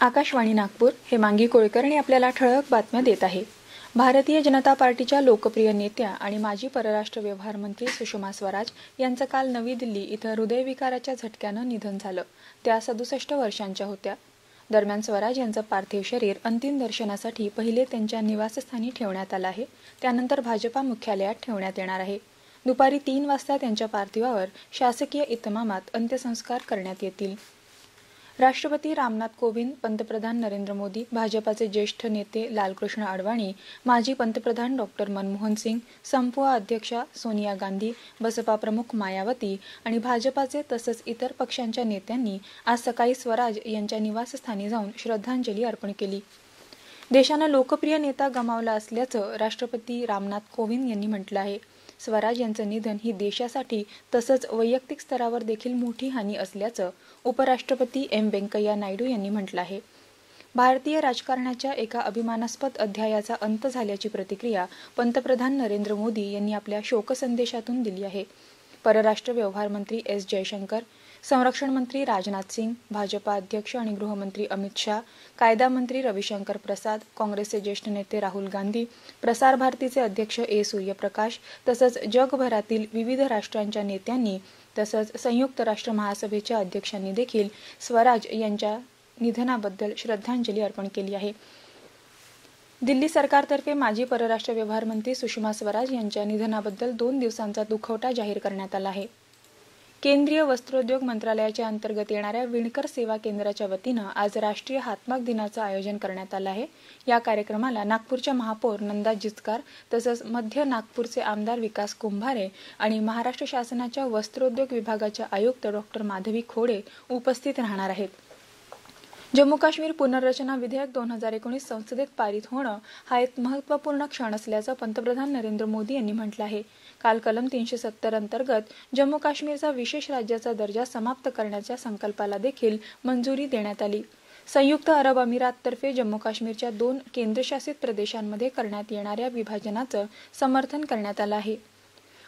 आकाशवाणी नागपूर हे मांगी कुलकर्णी आपल्याला ठळक बातम्या देत आहे. भारतीय जनता पार्टीच्या लोकप्रिय नेत्या आणि माजी परराष्ट्र व्यवहार मंत्री सुषमा स्वराज यांचं काल नवी दिल्ली इथं हृदयविकाराच्या झटक्यानं निधन झालं. त्या सदुसष्ट वर्षांच्या होत्या. दरम्यान स्वराज यांचं पार्थिव शरीर अंतिम दर्शनासाठी पहिले त्यांच्या निवासस्थानी ठेवण्यात आलं आहे. त्यानंतर भाजपा मुख्यालयात ठेवण्यात येणार आहे. दुपारी तीन वाजता त्यांच्या पार्थिवावर शासकीय इतमामात अंत्यसंस्कार करण्यात येतील. राष्ट्रपती रामनाथ कोविंद पंतप्रधान नरेंद्र मोदी भाजपाचे ज्येष्ठ नेते लालकृष्ण अडवाणी माजी पंतप्रधान डॉक्टर मनमोहन सिंग संपुआ अध्यक्षा सोनिया गांधी बसपा प्रमुख मायावती आणि भाजपाचे तसंच इतर पक्षांच्या नेत्यांनी आज सकाळी स्वराज यांच्या निवासस्थानी जाऊन श्रद्धांजली अर्पण केली. देशानं लोकप्रिय नेता गमावला असल्याचं राष्ट्रपती रामनाथ कोविंद यांनी म्हटलं आहे. स्वराज यांचं निधन ही देशासाठी तसंच वैयक्तिक स्तरावर देखील मोठी हानी असल्याचं उपराष्ट्रपती एम व्यंकय्या नायडू यांनी म्हटलं आहे. भारतीय राजकारणाच्या एका अभिमानास्पद अध्यायाचा अंत झाल्याची प्रतिक्रिया पंतप्रधान नरेंद्र मोदी यांनी आपल्या शोकसंदेशातून दिली आहे. परराष्ट्र व्यवहार मंत्री एस जयशंकर संरक्षण मंत्री राजनाथ सिंग भाजपा अध्यक्ष आणि गृहमंत्री अमित शाह कायदा मंत्री रविशंकर प्रसाद काँग्रेसचे ज्येष्ठ नेते राहुल गांधी प्रसार भारतीचे अध्यक्ष ए सूर्यप्रकाश तसंच जगभरातील विविध राष्ट्रांच्या नेत्यांनी तसंच संयुक्त राष्ट्र महासभेच्या अध्यक्षांनी देखील स्वराज यांच्या निधनाबद्दल श्रद्धांजली अर्पण केली आहे. दिल्ली सरकारतर्फे माजी परराष्ट्र व्यवहार मंत्री सुषमा स्वराज यांच्या निधनाबद्दल दोन दिवसांचा दुखवटा जाहीर करण्यात आला आहे. केंद्रीय वस्त्रोद्योग मंत्रालयाच्या अंतर्गत येणाऱ्या विणकर सेवा केंद्राच्या वतीनं आज राष्ट्रीय हातमाग दिनाचं आयोजन करण्यात आलं आहे. या कार्यक्रमाला नागपूरच्या महापौर नंदा जिचकार तसंच मध्य नागपूरचे आमदार विकास कुंभारे आणि महाराष्ट्र शासनाच्या वस्त्रोद्योग विभागाच्या आयुक्त डॉक्टर माधवी खोडे उपस्थित राहणार आहेत. जम्मू काश्मीर पुनर्रचना विधेयक दोन हजार एकोणीस संसदेत पारित होणं हा एक महत्त्वपूर्ण क्षण असल्याचं पंतप्रधान नरेंद्र मोदी यांनी म्हटलं आहे. काल कलम तीनशे सत्तर अंतर्गत जम्मू काश्मीरचा विशेष राज्याचा दर्जा समाप्त करण्याच्या संकल्पाला देखील मंजुरी देण्यात आली. संयुक्त अरब अमिराततर्फे जम्मू काश्मीरच्या दोन केंद्रशासित प्रदेशांमध्ये करण्यात येणाऱ्या विभाजनाचं समर्थन करण्यात आलं आहे.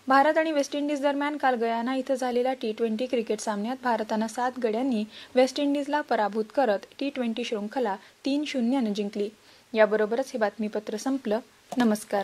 भारत आणि वेस्ट इंडिज दरम्यान काल गयाना इथं झालेल्या टी ट्वेंटी क्रिकेट सामन्यात भारतानं सात गड्यांनी वेस्ट इंडिजला पराभूत करत टी ट्वेंटी शृंखला तीन शून्यनं जिंकली. याबरोबरच हे बातमीपत्र संपलं. नमस्कार.